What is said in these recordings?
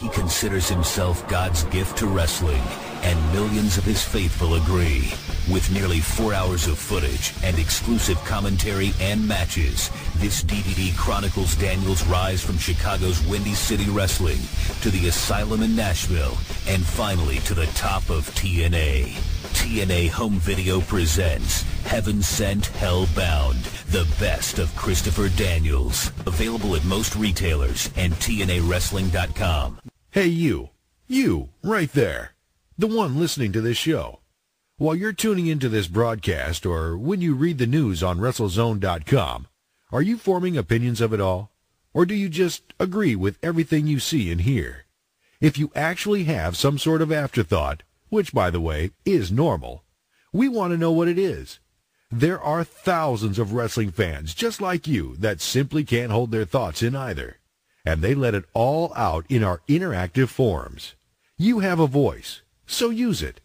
He considers himself God's gift to wrestling, and millions of his faithful agree. With nearly four hours of footage and exclusive commentary and matches, this DVD chronicles Daniels' rise from Chicago's Windy City Wrestling to the Asylum in Nashville, and finally to the top of TNA. TNA Home Video presents Heaven Sent, Hell Bound, the best of Christopher Daniels. Available at most retailers and TNAWrestling.com. Hey, you. You, right there. The one listening to this show. While you're tuning into this broadcast or when you read the news on WrestleZone.com, are you forming opinions of it all? Or do you just agree with everything you see and hear? If you actually have some sort of afterthought, which, by the way, is normal, we want to know what it is. There are thousands of wrestling fans just like you that simply can't hold their thoughts in either and they let it all out in our interactive forums. You have a voice, so use it.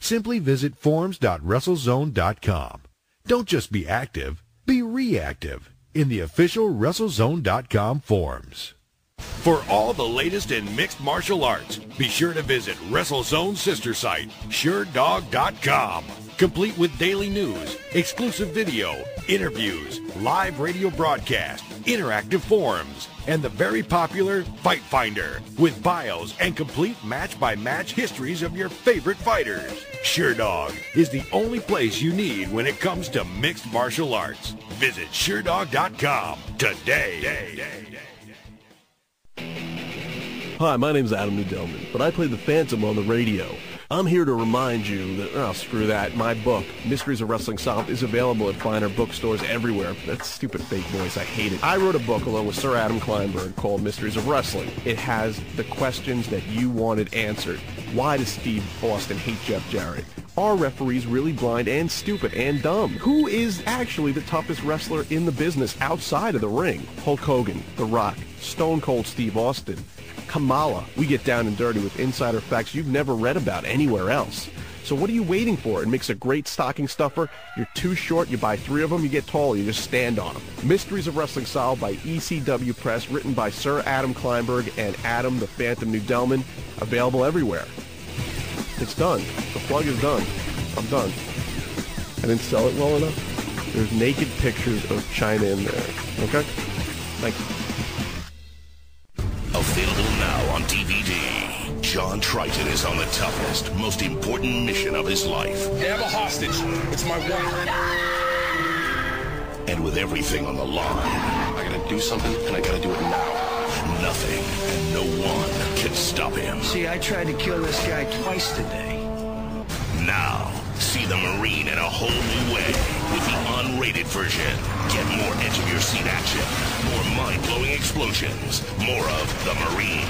Simply visit forums.wrestlezone.com. Don't just be active, be reactive in the official WrestleZone.com forums. For all the latest in mixed martial arts, be sure to visit WrestleZone's sister site, Sherdog.com. Complete with daily news, exclusive video, interviews, live radio broadcast, interactive forums, and the very popular Fight Finder with bios and complete match-by-match histories of your favorite fighters. Sherdog is the only place you need when it comes to mixed martial arts. Visit Sherdog.com today. Hi, my name is Adam Nudelman, but I play the Phantom on the radio. I'm here to remind you that, oh, screw that, my book, Mysteries of Wrestling Solved, is available at finer bookstores everywhere. That stupid fake voice, I hate it. I wrote a book along with Sir Adam Kleinberg called Mysteries of Wrestling. It has the questions that you wanted answered. Why does Steve Austin hate Jeff Jarrett? Are referees really blind and stupid and dumb? Who is actually the toughest wrestler in the business outside of the ring? Hulk Hogan, The Rock, Stone Cold Steve Austin, Kamala. We get down and dirty with insider facts you've never read about anywhere else. So what are you waiting for? It makes a great stocking stuffer. You're too short, you buy three of them, you get tall, you just stand on them. Mysteries of Wrestling Solved by ECW Press, written by Sir Adam Kleinberg and Adam the Phantom Nudelman, available everywhere. It's done. The plug is done. I'm done. I didn't sell it well enough. There's naked pictures of China in there. Okay? Thank DVD. John Triton is on the toughest, most important mission of his life. They have a hostage. It's my wife. And with everything on the line, I gotta do something, and I gotta do it now. nothing and no one can stop him. See, I tried to kill this guy twice today. Now, see the Marine in a whole new way with the unrated version. Get more edge-of-your-seat action, more mind-blowing explosions, more of the Marine.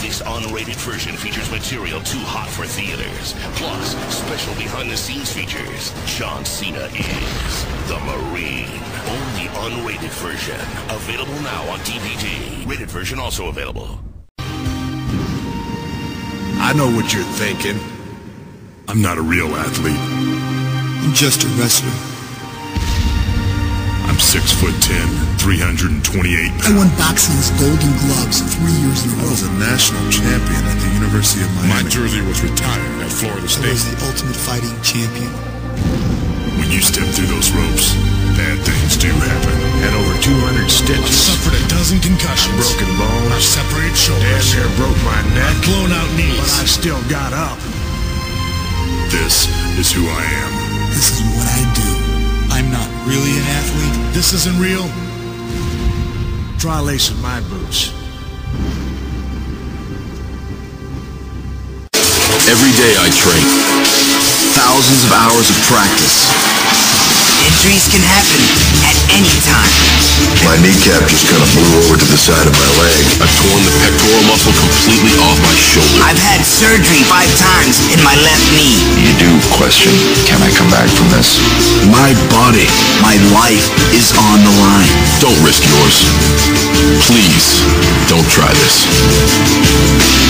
This unrated version features material too hot for theaters, plus special behind-the-scenes features. John Cena is the Marine. Only unrated version. Available now on DVD. Rated version also available. I know what you're thinking. I'm not a real athlete. I'm just a wrestler. I'm six foot ten, 328 I won boxing's Golden Gloves three years in a I row. I was a national champion at the University of Miami. My jersey was retired at Florida State. I was the ultimate fighting champion. When you step through those ropes, bad things do happen. Had over 200 stitches. Suffered a dozen concussions. broken bones. I've separated Damn shoulders. near broke my neck. blown out knees. But I still got up. This is who I am. This is what I do. I'm not really an athlete. This isn't real. Try lacing my boots. Every day I train. Thousands of hours of practice. Injuries can happen at any time. My kneecap just kind of blew over to the side of my leg. I've torn the pectoral muscle completely off my shoulder. I've had surgery five times in my left knee. You do question, can I come back from this? My body, My life is on the line. don't risk yours. Please, don't try this.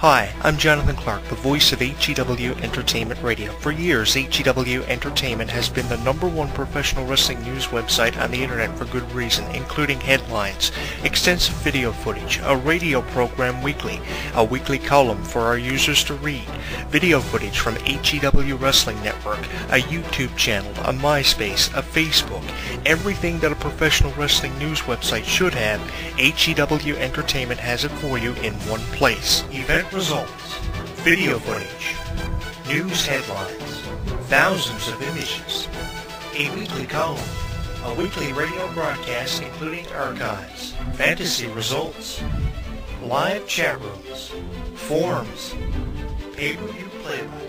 Hi, I'm Jonathan Clark, the voice of HEW Entertainment Radio. For years, HEW Entertainment has been the number one professional wrestling news website on the internet for good reason, including headlines, extensive video footage, a radio program weekly, a weekly column for our users to read, video footage from HEW Wrestling Network, a YouTube channel, a MySpace, a Facebook, everything that a professional wrestling news website should have, HEW Entertainment has it for you in one place. Event results, video footage, news headlines, thousands of images, a weekly column, a weekly radio broadcast including archives, fantasy results, live chat rooms, forums, pay-per-view play-by-play,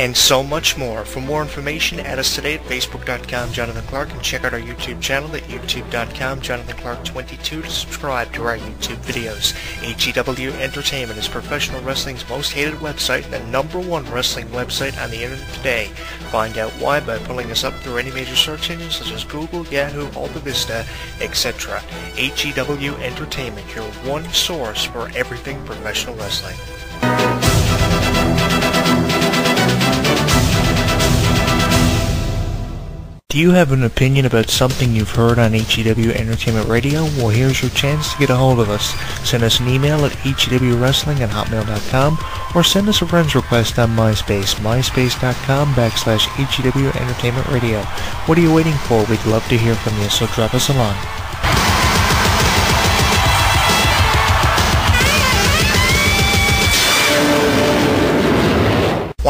and so much more. For more information, add us today at facebook.com Jonathan Clark and check out our YouTube channel at youtube.com Jonathan Clark 22 to subscribe to our YouTube videos. HEW Entertainment is professional wrestling's most hated website and the number one wrestling website on the internet today. Find out why by pulling us up through any major search engines such as Google, Yahoo, Alta Vista, etc. HEW Entertainment, your one source for everything professional wrestling. Do you have an opinion about something you've heard on HEW Entertainment Radio? Well, here's your chance to get a hold of us. Send us an email at hewwrestling at hotmail.com or send us a friend's request on MySpace, myspace.com backslash HEW Entertainment Radio. What are you waiting for? We'd love to hear from you, so drop us a line.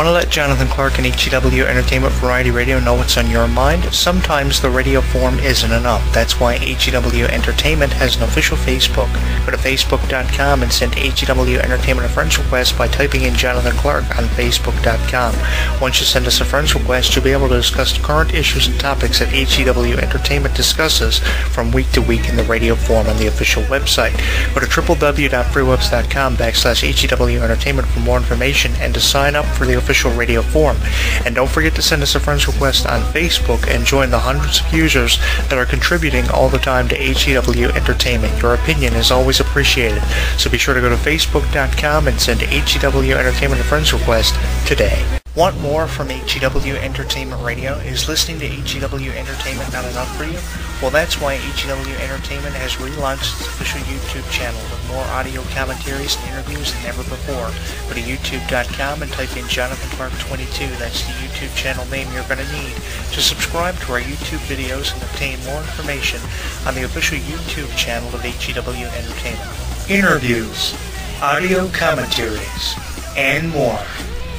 Want to let Jonathan Clark and HEW Entertainment Variety Radio know what's on your mind? Sometimes the radio form isn't enough. That's why HEW Entertainment has an official Facebook. Go to facebook.com and send HEW Entertainment a friend's request by typing in Jonathan Clark on facebook.com. Once you send us a friend's request, you'll be able to discuss current issues and topics that HEW Entertainment discusses from week to week in the radio form on the official website. Go to www.freewebs.com backslash HEW Entertainment for more information and to sign up for the official radio forum. And don't forget to send us a friend's request on Facebook and join the hundreds of users that are contributing all the time to HEW Entertainment. Your opinion is always appreciated. So be sure to go to facebook.com and send HEW Entertainment a friend's request today. Want more from HEW Entertainment Radio? Is listening to HEW Entertainment not enough for you? Well, that's why HEW Entertainment has relaunched its official YouTube channel with more audio commentaries and interviews than ever before. Go to youtube.com and type in Jonathan Clark 22. That's the YouTube channel name you're going to need to subscribe to our YouTube videos and obtain more information on the official YouTube channel of HEW Entertainment. Interviews, audio commentaries, and more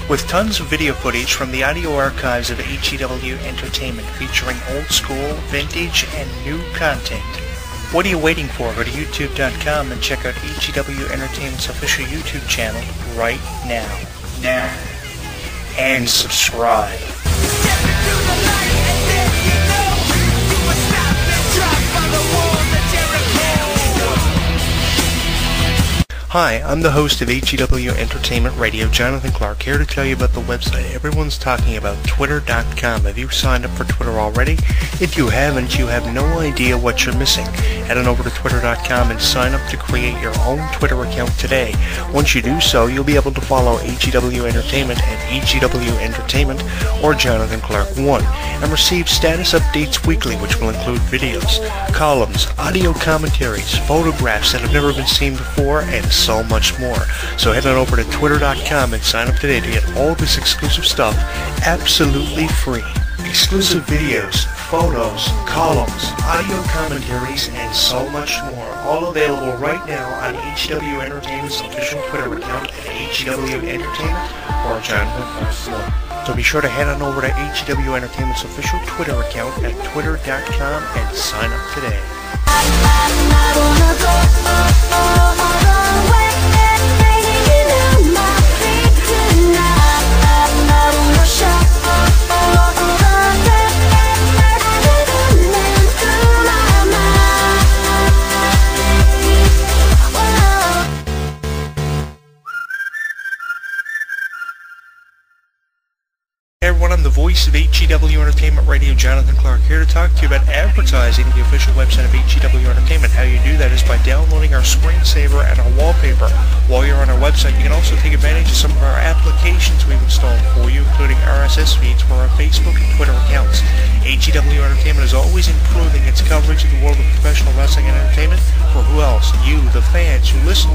with tons of video footage from the audio archives of HEW Entertainment featuring old school, vintage, and new content. What are you waiting for? Go to youtube.com and check out HEW Entertainment's official YouTube channel right now. Now. And subscribe. Hi, I'm the host of HEW Entertainment Radio, Jonathan Clark, here to tell you about the website everyone's talking about, Twitter.com. Have you signed up for Twitter already? If you haven't, you have no idea what you're missing. Head on over to Twitter.com and sign up to create your own Twitter account today. Once you do so, you'll be able to follow HEW Entertainment at HEW Entertainment or Jonathan Clark 1 and receive status updates weekly, which will include videos, columns, audio commentaries, photographs that have never been seen before, and so much more. So head on over to twitter.com and sign up today to get all this exclusive stuff absolutely free. Exclusive videos, photos, columns, audio commentaries, and so much more. All available right now on HW Entertainment's official Twitter account at HW Entertainment or Jonathan So be sure to head on over to HW Entertainment's official Twitter account at twitter.com and sign up today. HEW Entertainment Radio, Jonathan Clark, here to talk to you about advertising the official website of HEW Entertainment. How you do that is by downloading our screensaver and our wallpaper. While you're on our website, you can also take advantage of some of our applications we've installed for you, including RSS feeds for our Facebook and Twitter accounts. HEW Entertainment is always improving its coverage of the world of professional wrestling and entertainment for who else? You, the fans who listen